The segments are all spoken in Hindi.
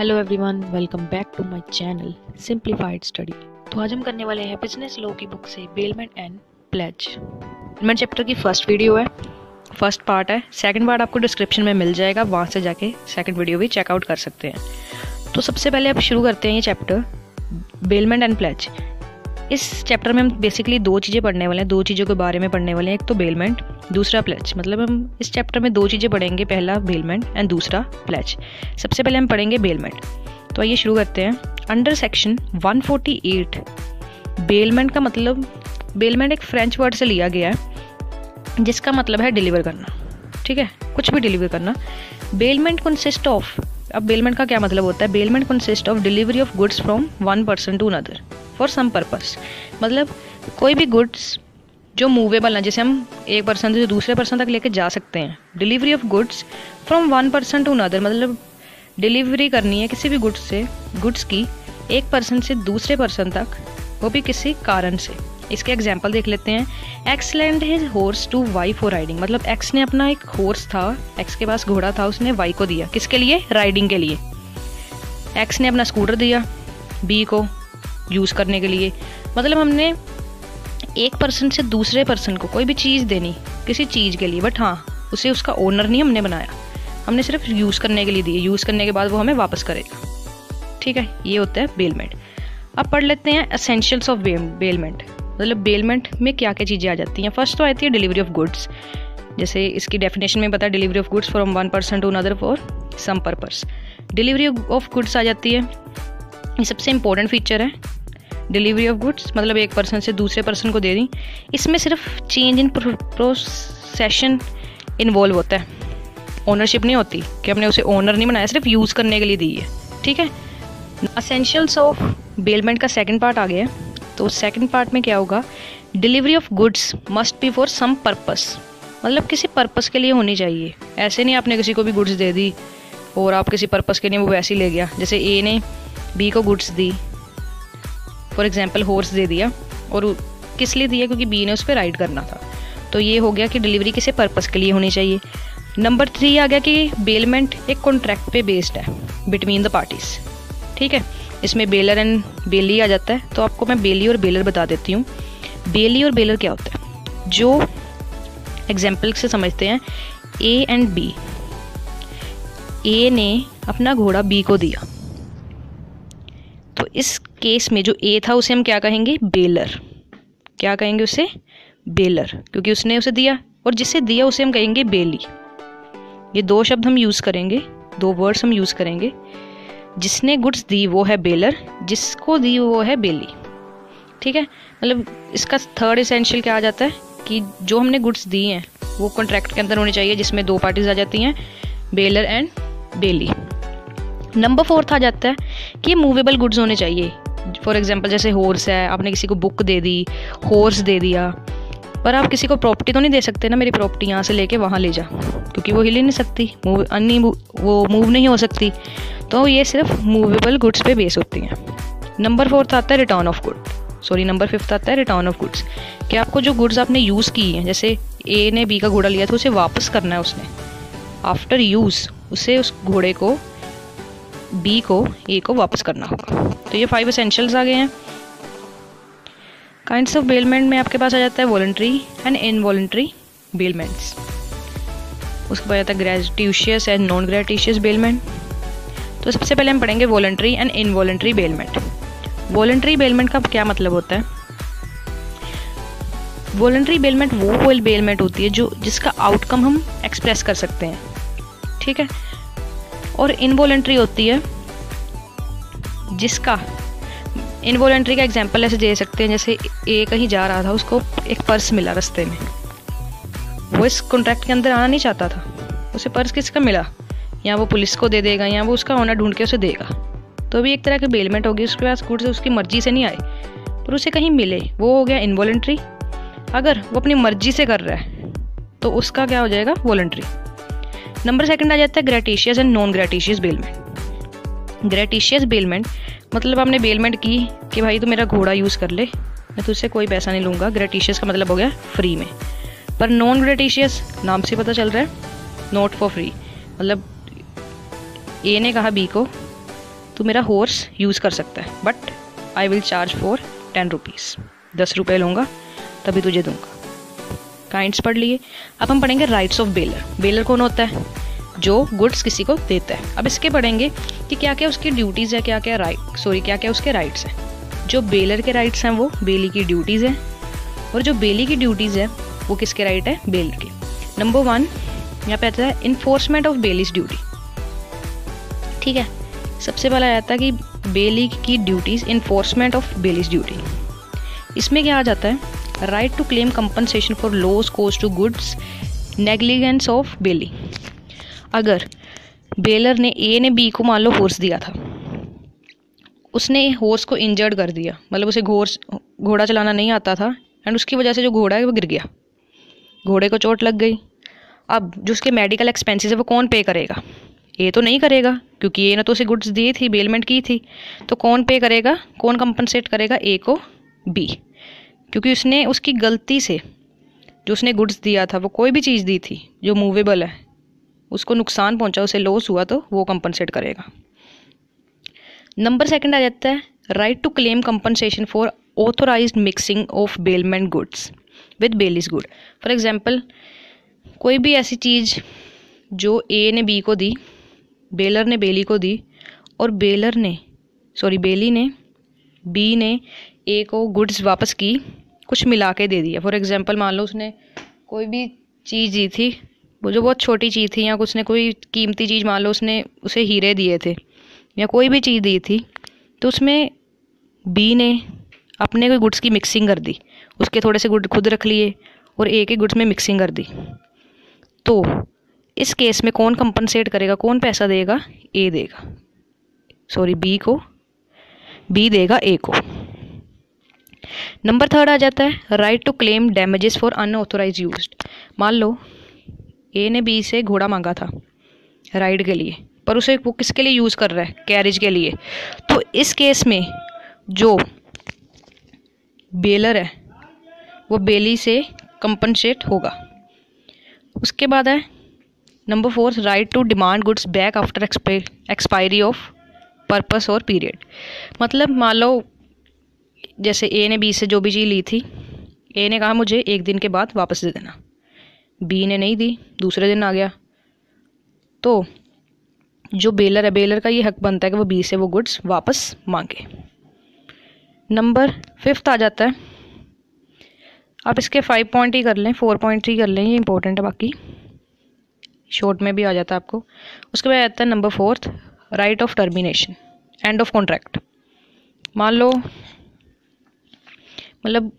Hello everyone welcome back to my channel simplified study तो आज हम करने वाले हैं बिज़नेस लॉ की बुक से bailment and pledge bailment chapter की फ़र्स्ट वीडियो है फ़र्स्ट पार्ट है. सेकंड पार्ट आपको डिस्क्रिप्शन में मिल जाएगा, वहाँ से जाके सेकंड वीडियो भी चेकआउट कर सकते हैं. तो सबसे पहले आप शुरू करते हैं ये चैप्टर बेलमेंट एंड प्लेज इस चैप्टर में हम बेसिकली दो चीज़ें पढ़ने वाले हैं, दो चीज़ों के बारे में पढ़ने वाले हैं, एक तो बेलमेंट दूसरा प्लेच मतलब हम इस चैप्टर में दो चीज़ें पढ़ेंगे, पहला बेलमेंट एंड दूसरा प्लेच सबसे पहले हम पढ़ेंगे बेलमेंट तो आइए शुरू करते हैं। अंडर सेक्शन 148 बेलमेंट का मतलब बेलमेंट एक फ्रेंच वर्ड से लिया गया है, जिसका मतलब है डिलीवर करना। ठीक है? कुछ भी डिलीवर करना। बेलमेंट कंसिस्ट ऑफ़ अब बेलमेंट का क्या मतलब होता है? Bailment consist of delivery of goods from one person to another for some purpose मतलब कोई भी गुड्स जो मूवेबल है, जैसे हम एक पर्सन से दूसरे पर्सन तक लेके जा सकते हैं। Delivery of goods from one person to another मतलब डिलीवरी करनी है किसी भी गुड्स से गुड्स की, एक पर्सन से दूसरे पर्सन तक, वो भी किसी कारण से। इसके एग्ज़ाम्पल देख लेते हैं। X lend his horse to Y for riding मतलब एक्स ने अपना एक हॉर्स था एक्स के पास घोड़ा था, उसने वाई को दिया। किसके लिए? राइडिंग के लिए। एक्स ने अपना स्कूटर दिया बी को यूज़ करने के लिए। मतलब हमने एक पर्सन से दूसरे पर्सन को कोई भी चीज़ देनी किसी चीज़ के लिए बट हाँ उसे उसका ओनर नहीं हमने बनाया। हमने सिर्फ़ यूज़ करने के लिए दिए। यूज़ करने के बाद वो हमें वापस करेगा। ठीक है, ये होता है बेलमेंट अब पढ़ लेते हैं असेंशियल्स ऑफ़ बेलमेंट मतलब बेलमेंट में क्या क्या चीज़ें आ जाती हैं। फ़र्स्ट तो आती है डिलीवरी ऑफ़ गुड्स जैसे इसकी डेफिनेशन में पता है delivery of goods from one person to another for some purpose delivery of goods आ जाती है। ये सबसे इंपॉर्टेंट फीचर है। डिलीवरी ऑफ़ गुड्स मतलब एक पर्सन से दूसरे पर्सन को दे दी। इसमें सिर्फ़ चेंज इन प्रोसेशन इन्वॉल्व होता है। ओनरशिप नहीं होती कि हमने उसे ओनर नहीं बनाया, सिर्फ़ यूज़ करने के लिए दी है। ठीक है? असेंशियल्स ऑफ़ बेलमेंट का सेकेंड पार्ट आ गया। तो सेकंड पार्ट में क्या होगा? Delivery of goods must be for some purpose मतलब किसी पर्पस के लिए होनी चाहिए। ऐसे नहीं आपने किसी को भी गुड्स दे दी और आप किसी पर्पस के लिए वो वैसे ही ले गया। जैसे ए ने बी को गुड्स दी फॉर एग्ज़ाम्पल हॉर्स दे दिया और किस लिए दिया? क्योंकि बी ने उस पर राइड करना था। तो ये हो गया कि डिलीवरी किसी पर्पस के लिए होनी चाहिए। नंबर थ्री आ गया कि बेलमेंट एक कॉन्ट्रैक्ट पे बेस्ड है बिटवीन द पार्टीज़ ठीक है? इसमें बेलर एंड बेली आ जाता है। तो आपको मैं बेली और बेलर बता देती हूँ। बेली और बेलर क्या होता है? जो एग्ज़ाम्पल से समझते हैं ए एंड बी ए ने अपना घोड़ा बी को दिया। तो इस केस में जो ए था, उसे हम क्या कहेंगे? बेलर। क्या कहेंगे उसे? बेलर। क्योंकि उसने उसे दिया और जिसे दिया, उसे हम कहेंगे बेली। ये दो शब्द हम यूज़ करेंगे, दो वर्ड्स हम यूज़ करेंगे। जिसने गुड्स दी वो है बेलर, जिसको दी वो है बेली। ठीक है? मतलब इसका थर्ड इसेंशियल क्या आ जाता है? कि जो हमने गुड्स दी हैं, वो कॉन्ट्रैक्ट के अंदर होनी चाहिए, जिसमें दो पार्टीज़ आ जाती हैं, bailor and bailee. Number fourth आ जाता है कि मूवेबल गुड्स होने चाहिए। फॉर एग्ज़ाम्पल जैसे हॉर्स है, आपने किसी को बुक दे दी हॉर्स दे दिया, पर आप किसी को प्रॉपर्टी तो नहीं दे सकते ना, मेरी प्रॉपर्टी यहाँ से लेके वहाँ ले जा, क्योंकि वो हिल ही नहीं सकती मूव अन्य वो मूव नहीं हो सकती। तो ये सिर्फ़ मूवेबल गुड्स पे बेस होती हैं। नंबर फोर्थ आता है return of good sorry number fifth आता है रिटर्न ऑफ़ गुड्स कि आपको जो गुड्स आपने यूज़ की हैं, जैसे ए ने बी का घोड़ा लिया था, उसे वापस करना है उसने। आफ्टर यूज़ उसे उस घोड़े को बी को ए को वापस करना होगा। तो ये फाइव एसेंशियल्स आ गए हैं। काइंड्स ऑफ़ बेलमेंट में आपके पास आ जाता है वॉल्ट्री एंड इनवॉल्ट्री बेलमेंट्स उसके बाद आता है gratuitous and non gratuitous bailment तो सबसे पहले हम पढ़ेंगे voluntary and involuntary bailment voluntary bailment का क्या मतलब होता है? वॉल्ट्री बेलमेंट वो बेलमेंट होती है जो जिसका आउटकम हम एक्सप्रेस कर सकते हैं। ठीक है? और इनवॉलेंट्री होती है जिसका इनवॉलेंट्री का एग्ज़ाम्पल ऐसे दे सकते हैं, जैसे ए कहीं जा रहा था, उसको एक पर्स मिला रास्ते में। वो इस कॉन्ट्रैक्ट के अंदर आना नहीं चाहता था। उसे पर्स किसका मिला? या वो पुलिस को दे देगा या वो उसका ऑनर ढूंढ के उसे देगा। तो भी एक तरह की बेलमेंट होगी, उसके पास गुड से उसकी मर्ज़ी से नहीं आए, पर उसे कहीं मिले, वो हो गया इनवॉलेंट्री अगर वो अपनी मर्ज़ी से कर रहा है तो उसका क्या हो जाएगा? वॉलेंट्री नंबर सेकंड आ जाता है gratuitous and non gratuitous bailment gratuitous bailment मतलब आपने बेलमेंट की कि भाई तू मेरा घोड़ा यूज़ कर ले, मैं तुझसे कोई पैसा नहीं लूँगा। ग्रेटिशियस का मतलब हो गया फ्री में। पर नॉन ग्रेटिशियस नाम से पता चल रहा है नॉट फॉर फ्री मतलब ए ने कहा बी को, तू मेरा हॉर्स यूज़ कर सकता है but I will charge for ten rupees दस रुपये लूँगा, तभी तुझे दूँगा. काइंड्स पढ़ लिए। अब हम पढ़ेंगे राइट्स ऑफ़ बेलर बेलर कौन होता है? जो गुड्स किसी को देता है। अब इसके पढ़ेंगे कि क्या क्या उसकी ड्यूटीज़ है क्या क्या राइट सॉरी क्या क्या उसके राइट्स हैं। जो बेलर के राइट्स हैं, वो बेली की ड्यूटीज़ हैं। और जो बेली की ड्यूटीज़ है, वो किसके राइट है? बेलर के। नंबर वन यहाँ पे आता है इन्फोर्समेंट ऑफ़ बेलीज ड्यूटी ठीक है? सबसे पहला आता है कि बेली की duties enforcement of bailee's duty इसमें क्या आ जाता है? Right to claim compensation for loss cause to goods negligence of bailee अगर बेलर ने ए ने बी को मान लो होर्स दिया था, उसने हॉर्स को इंजर्ड कर दिया मतलब उसे घोर्स घोड़ा चलाना नहीं आता था एंड उसकी वजह से जो घोड़ा है वो गिर गया। घोड़े को चोट लग गई। अब जो उसके मेडिकल एक्सपेंसेस है वो कौन पे करेगा? ये तो नहीं करेगा। क्योंकि ये ने तो उसे गुड्स दी थी बेलमेंट की थी। तो कौन पे करेगा? कौन कंपनसेट करेगा? ए को बी क्योंकि उसने उसकी गलती से जो उसने गुड्स दिया था, वो कोई भी चीज़ दी थी, जो मूवेबल है, उसको नुकसान पहुँचा, उसे लॉस हुआ तो वो कंपनसेट करेगा। नंबर सेकंड आ जाता है right to claim compensation for authorize mixing of bailment goods with bailee's good for example कोई भी ऐसी चीज़ जो ए ने बी को दी बेलर ने बेली को दी और बेलर ने सॉरी बेली ने, बी ने, ए को गुड्स वापस की, कुछ मिला के दे दिया। फॉर एग्जांपल मान लो उसने कोई भी चीज़ दी थी, वो जो बहुत छोटी चीज़ थी या उसने कोई कीमती चीज़, मान लो उसने उसे हीरे दिए थे या कोई भी चीज़ दी थी तो उसमें बी ने अपने कोई गुड्स की मिक्सिंग कर दी, उसके थोड़े से गुड खुद रख लिए और ए के गुड्स में मिक्सिंग कर दी। तो इस केस में कौन कंपनसेट करेगा, कौन पैसा देगा? ए देगा। सॉरी बी को। बी देगा ए को। नंबर थर्ड आ जाता है right to claim damages for unauthorize use मान लो ए ने बी से घोड़ा मांगा था राइड के लिए, पर उसे वो किसके लिए यूज़ कर रहा है? कैरेज के लिए। तो इस केस में जो बेलर है, वो बेली से कंपनसेट होगा। उसके बाद है number four right to demand goods back after expiry of purpose or period मतलब मान लो, जैसे ए ने बी से जो भी चीज़ ली थी ए ने कहा मुझे एक दिन के बाद वापस दे देना। बी ने नहीं दी, दूसरे दिन आ गया। तो जो बेलर है, बेलर का ये हक बनता है कि वो बी से वो गुड्स वापस मांगे। नंबर फिफ्थ आ जाता है। आप इसके फाइव पॉइंट ही कर लें फोर पॉइंट ही कर लें, ये इंपॉर्टेंट है बाकी। शॉर्ट में भी आ जाता है आपको। उसके बाद आता है number fourth right of termination end of contract मान लो मतलब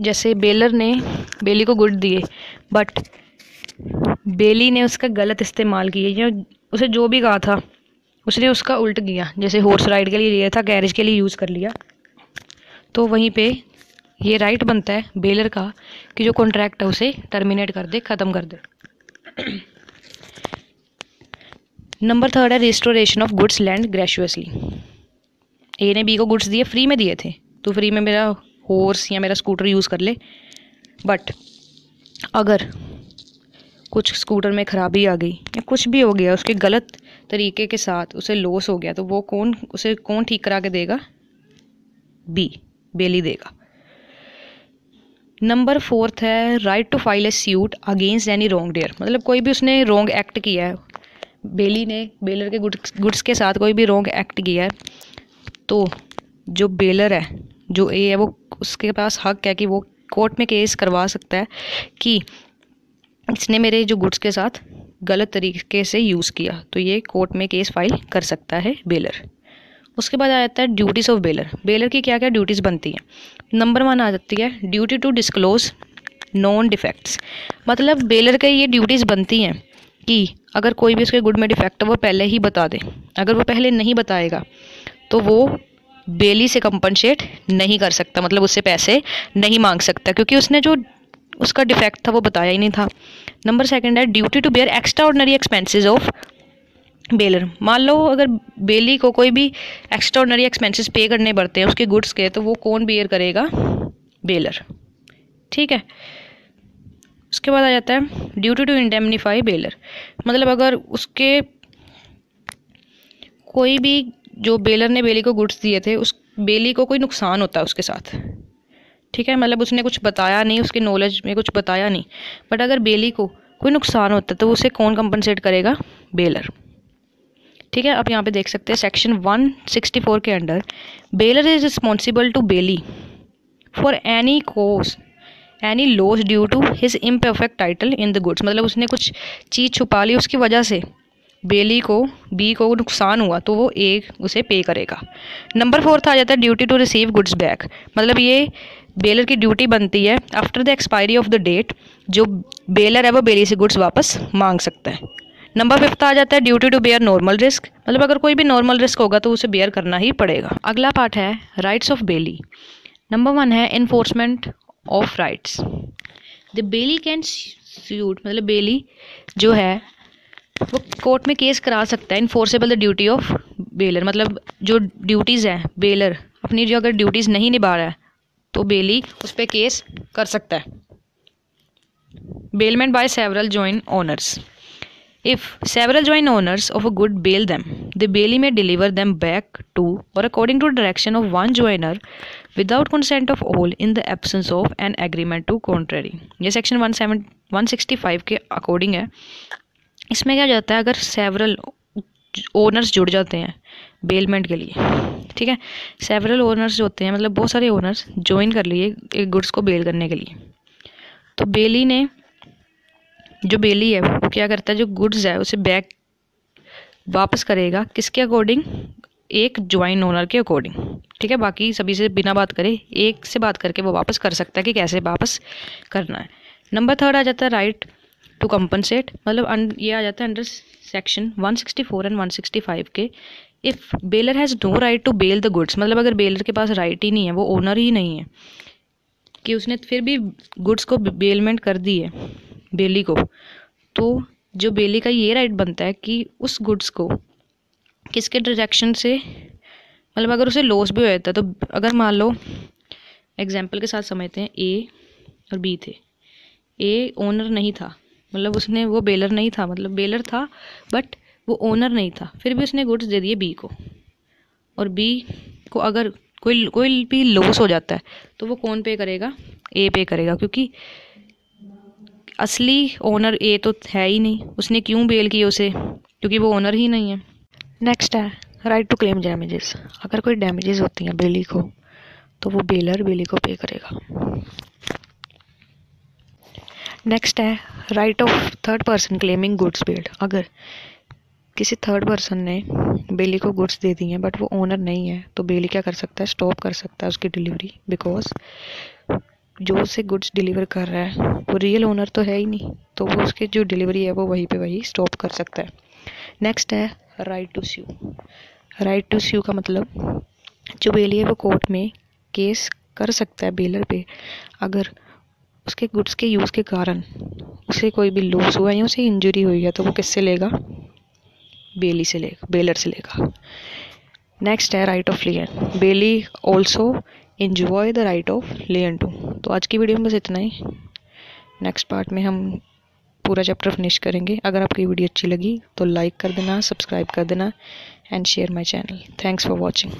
जैसे बेलर ने बेली को गुड दिए बट बेली ने उसका गलत इस्तेमाल किया, या उसे जो भी कहा था, उसने उसका उल्ट किया। जैसे हॉर्स राइड के लिए लिया था कैरेज के लिए यूज़ कर लिया। तो वहीं पे ये राइट बनता है बेलर का, कि जो कॉन्ट्रैक्ट है उसे टर्मिनेट कर दे, ख़त्म कर दे। नंबर थर्ड है restoration of goods land gratuitously A ने बी को गुड्स दिए फ्री में दिए थे तो फ्री में मेरा हॉर्स या मेरा स्कूटर यूज़ कर ले. बट अगर कुछ स्कूटर में ख़राबी आ गई, या कुछ भी हो गया, उसके गलत तरीके के साथ उसे लॉस हो गया तो वो कौन, उसे कौन ठीक करा के देगा? बी बेली देगा. नंबर फोर्थ है right to file a suit against any wrongdoer मतलब कोई भी उसने रोंग एक्ट किया है बेली ने, बेलर के गुड्स गुड्स के साथ कोई भी रॉन्ग एक्ट किया है तो जो बेलर है, जो ए है, वो उसके पास हक है कि वो कोर्ट में केस करवा सकता है कि इसने मेरे जो गुड्स के साथ गलत तरीके से यूज़ किया तो ये कोर्ट में केस फ़ाइल कर सकता है बेलर। उसके बाद आ जाता है ड्यूटीज़ ऑफ़ बेलर बेलर की क्या क्या ड्यूटीज़ बनती हैं? नंबर वन आ जाती है duty to disclose known defects मतलब बेलर के ये ड्यूटीज़ बनती हैं कि अगर कोई भी उसके गुड में डिफेक्ट है, वो पहले ही बता दे। अगर वो पहले नहीं बताएगा तो वो बेली से कंपनसेट नहीं कर सकता मतलब उससे पैसे नहीं मांग सकता, क्योंकि उसने जो उसका डिफेक्ट था, वो बताया ही नहीं था। नंबर सेकंड है duty to bear extraordinary expenses of bailor मान लो अगर बेली को कोई भी एक्स्ट्रा ऑर्डनरी एक्सपेंसिस पे करने पड़ते हैं, उसके गुड्स के तो वो कौन बेयर करेगा? बेलर ठीक है? उसके बाद आ जाता है ड्यूटी टू इंडेमनीफाई बेलर मतलब अगर उसके कोई भी जो बेलर ने बेली को गुड्स दिए थे, उस बेली को कोई नुकसान होता है उसके साथ। ठीक है? मतलब उसने कुछ बताया नहीं, उसके नॉलेज में कुछ बताया नहीं। बट अगर बेली को कोई नुकसान होता है तो उसे कौन कंपनसेट करेगा? बेलर ठीक है? आप यहाँ पे देख सकते हैं सेक्शन 164 के under bailor is responsible to bailee for any cause any loss due to his imperfect title in the goods मतलब उसने कुछ चीज़ छुपा ली उसकी वजह से। बेली को बी को नुकसान हुआ तो वो ए उसे पे करेगा। नंबर फोर्थ आ जाता है duty to receive goods back मतलब ये बेलर की ड्यूटी बनती है after the expiry of the date जो बेलर है वो बेली से गुड्स वापस मांग सकता है। नंबर फिफ्थ आ जाता है duty to bear normal risk मतलब अगर कोई भी नॉर्मल रिस्क होगा तो उसे बेयर करना ही पड़ेगा। अगला पार्ट है rights of bailee number one है enforcement of rights the bailee can sue मतलब बेली जो है वो कोर्ट में केस करा सकता है enforceable the duty of bailor मतलब जो ड्यूटीज़ हैं बेलर अपनी जो अगर ड्यूटीज़ नहीं निभा रहा है तो बेली उस पर केस कर सकता है। Bailment by several joint owners If several joint owners of a good bail them, the bailee may deliver them back to, or according to direction of one joiner, without consent of all in the absence of an agreement to contrary. ये सेक्शन 165 के अकॉर्डिंग है। इसमें क्या जाता है, अगर सेवरल ओनर्स जुड़ जाते हैं बेलमेंट के लिए, ठीक है? सेवरल ओनर्स जो होते हैं मतलब बहुत सारे ओनर्स ज्वाइन कर लिए एक गुड्स को बेल करने के लिए। तो बेली ने, जो बेली है, वो क्या करता है, जो गुड्स है, उसे बैक वापस करेगा, किसके अकॉर्डिंग एक ज्वाइन ओनर के अकॉर्डिंग ठीक है, बाकी सभी से बिना बात करे, एक से बात करके वो वापस कर सकता है कि कैसे वापस करना है। नंबर थर्ड आ जाता है राइट टू कंपनसेट मतलब ये आ जाता है अंडर सेक्शन 164 एंड 165 के। If bailor has no right to bail the goods मतलब अगर बेलर के पास राइट ही नहीं है, वो ओनर ही नहीं है, कि उसने फिर भी गुड्स को बेलमेंट कर दी है बेली को तो जो बेली का ये राइट बनता है कि उस गुड्स को किसके डायरेक्शन से मतलब अगर उसे लॉस भी हो जाता है तो अगर मान लो एग्ज़ाम्पल के साथ समझते हैं ए और बी थे। ए ओनर नहीं था मतलब उसने वो बेलर नहीं था मतलब बेलर था बट वो ओनर नहीं था, फिर भी उसने गुड्स दे दिए बी को। और बी को अगर कोई कोई भी लॉस हो जाता है तो वो कौन पे करेगा? ए पे करेगा, क्योंकि असली ओनर ए तो है ही नहीं। उसने क्यों बेल की उसे? क्योंकि वो ओनर ही नहीं है। नेक्स्ट है राइट टू क्लेम डैमेजेस अगर कोई डैमेजेस होती हैं बेली को तो वो बेलर बेली को पे करेगा। नेक्स्ट है right of third person claiming goods bailed अगर किसी थर्ड पर्सन ने बेली को गुड्स दे दी हैं बट वो ओनर नहीं है तो बेली क्या कर सकता है? स्टॉप कर सकता है उसकी डिलीवरी बिकॉज़ जो उसे गुड्स डिलीवर कर रहा है, वो रियल ओनर तो है ही नहीं तो वो उसकी जो डिलीवरी है वो वहीं पे वही स्टॉप कर सकता है। नेक्स्ट है right to sue right to sue का मतलब जो बेली है वो कोर्ट में केस कर सकता है बेलर पे, अगर उसके गुड्स के यूज़ के कारण उसे कोई भी लॉस हुआ या उसे इंजरी हुई है तो वो किससे लेगा? बेली से लेगा बेलर से लेगा। नेक्स्ट है right of lien bailee also enjoy the right of lien too तो आज की वीडियो में बस इतना ही। नेक्स्ट पार्ट में हम पूरा चैप्टर फिनिश करेंगे। अगर आपकी वीडियो अच्छी लगी तो लाइक कर देना सब्सक्राइब कर देना and share my channel thanks for watching